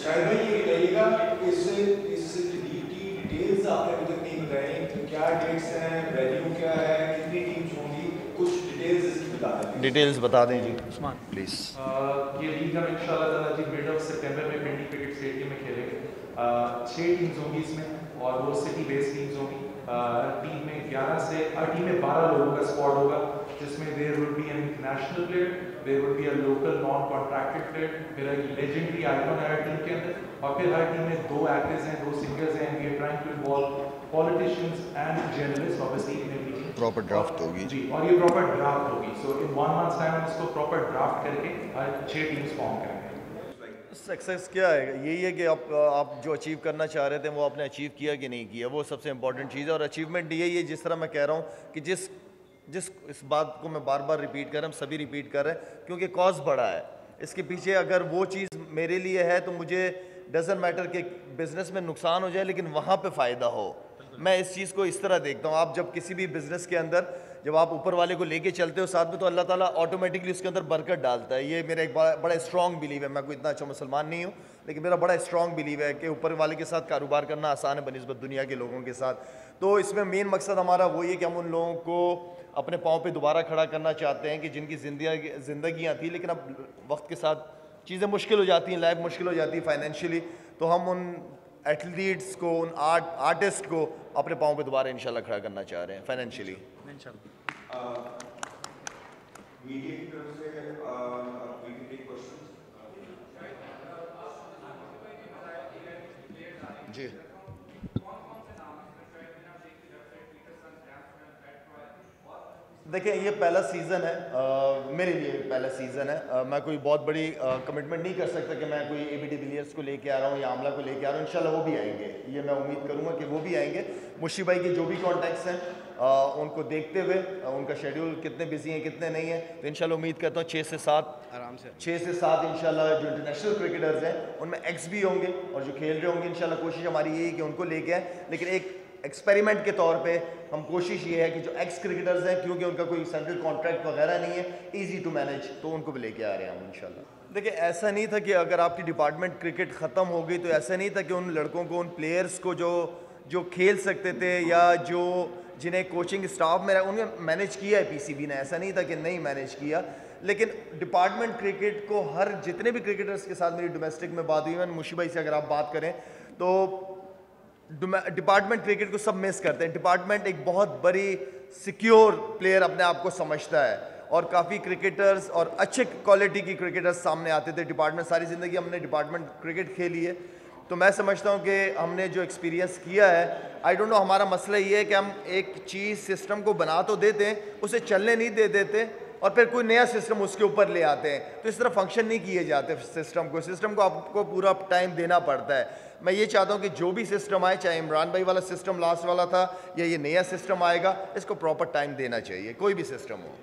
शायद भाई ये बताइएगा इस इस लीग की डिटेल्स आपने अभी तक नहीं बताई तो क्या डेट्स हैं वैल्यू क्या है कितनी टीम्स होंगी कुछ डिटेल्स इसकी बता दें। डिटेल्स बता दें जी। उस्मान प्लीज़ ये लीग हम इंशाल्लाह ताला जी मिड ऑफ़ सितंबर में पिंडी क्रिकेट स्टेडियम में खेलेंगे। छह टीम्स होंगी इसमें और वो सिटी बेस्ड टीम्स होंगी टीम में 11 से हर टीम में 12 लोगों का स्क्वाड होगा। जिसमें there would be an international player there would be a local non contracted player फिर एक लेजेंडरी आइकॉन है टीम के अंदर और फिर हर टीम में दो एक्टर्स हैं दो सिंगर्स हैं we are trying to involve politicians and journalist obviously in meeting proper draft होगी। जी और ये प्रॉपर ड्राफ्ट होगी। So in one month time हम इसको प्रॉपर ड्राफ्ट करके हर छह टीम्स फॉर्म करेंगे। सक्सेस क्या है? यही है कि आप आप जो अचीव करना चाह रहे थे वो आपने अचीव किया कि नहीं किया? वो सबसे इंपॉर्टेंट चीज़ है। और अचीवमेंट यही है जिस तरह मैं कह रहा हूँ कि जिस जिस, इस बात को मैं बार बार रिपीट कर रहा हूँ सभी रिपीट कर रहे हैं, क्योंकि कॉज बड़ा है। इसके पीछे अगर वो चीज़ मेरे लिए है तो मुझे डजेंट मैटर कि बिज़नेस में नुकसान हो जाए, लेकिन वहाँ पे फ़ायदा हो। मैं इस चीज़ को इस तरह देखता हूँ। आप जब किसी भी बिज़नेस के अंदर जब आप ऊपर वाले को लेके चलते हो, साथ में तो अल्लाह ताला ऑटोमेटिकली उसके अंदर बरकत डालता है। ये मेरा एक बड़ा बड़ा स्ट्रॉन्ग बिलीव है। मैं कोई इतना अच्छा मुसलमान नहीं हूँ, लेकिन मेरा बड़ा स्ट्रॉन्ग बिलीव है कि ऊपर वाले के साथ कारोबार करना आसान है बनस्बत दुनिया के लोगों के साथ। तो इसमें मेन मकसद हमारा वही है कि हम उन लोगों को अपने पाँव पर दोबारा खड़ा करना चाहते हैं कि जिनकी ज़िंदगी, ज़िंदगियाँ थी, लेकिन अब वक्त के साथ चीज़ें मुश्किल हो जाती हैं लाइफ मुश्किल हो जाती है फाइनेंशियली तो हम उन एथलीट्स को उन आर्ट आर्टिस्ट को अपने पाँव पे दोबारा इंशाल्लाह खड़ा करना चाह रहे हैं फाइनेंशियली टेक क्वेश्चंस जी। देखिए ये पहला सीज़न है। अ, मेरे लिए पहला सीज़न है। अ, मैं कोई बहुत बड़ी कमिटमेंट नहीं कर सकता कि मैं कोई ए बी डी डिविलियर्स को लेके आ रहा हूँ या आमला को लेके आ रहा हूँ। इंशाल्लाह वो भी आएँगे। ये मैं उम्मीद करूँगा कि वो भी आएँगे। मुशी भाई के जो भी कॉन्टैक्ट्स हैं उनको देखते हुए उनका शेड्यूल कितने बिज़ी हैं कितने नहीं हैं तो इंशाल्लाह उम्मीद करता हूँ छः से सात आराम से। छः से सात इंशाल्लाह जो इंटरनेशनल क्रिकेटर्स हैं उनमें एक्स भी होंगे और जो खेल रहे होंगे इन कोशिश हमारी यही है कि उनको लेके आए। लेकिन एक एक्सपेरिमेंट के तौर पे हम कोशिश ये है कि जो एक्स क्रिकेटर्स हैं, क्योंकि उनका कोई सेंट्रल कॉन्ट्रैक्ट वगैरह नहीं है इजी टू मैनेज तो उनको भी लेके आ रहे हैं हम, इंशाल्लाह। देखिए, ऐसा नहीं था कि अगर आपकी डिपार्टमेंट क्रिकेट ख़त्म हो गई तो ऐसा नहीं था कि उन लड़कों को, उन प्लेयर्स को जो जो खेल सकते थे या जो, जिन्हें कोचिंग स्टाफ में उन्हें मैनेज किया है पीसीबी ने, ऐसा नहीं था कि नहीं मैनेज किया। लेकिन डिपार्टमेंट क्रिकेट को हर जितने भी क्रिकेटर्स के साथ मेरी डोमेस्टिक में बात हुई मैंने मुशी से अगर आप बात करें तो डिपार्टमेंट क्रिकेट को सब मिस करते हैं। डिपार्टमेंट एक बहुत बड़ी सिक्योर प्लेयर अपने आप को समझता है। और काफ़ी क्रिकेटर्स और अच्छे क्वालिटी की क्रिकेटर्स सामने आते थे। डिपार्टमेंट सारी ज़िंदगी हमने डिपार्टमेंट क्रिकेट खेली है। तो मैं समझता हूँ कि हमने जो एक्सपीरियंस किया है आई डोंट नो हमारा मसला ये है कि हम एक चीज़ सिस्टम को बना तो देते हैं, उसे चलने नहीं दे देते। और फिर कोई नया सिस्टम उसके ऊपर ले आते हैं। तो इस तरह फ़ंक्शन नहीं किए जाते सिस्टम को। सिस्टम को आपको पूरा टाइम देना पड़ता है। मैं ये चाहता हूँ कि जो भी सिस्टम आए, चाहे इमरान भाई वाला सिस्टम लास्ट वाला था या ये नया सिस्टम आएगा, इसको प्रॉपर टाइम देना चाहिए। कोई भी सिस्टम हो।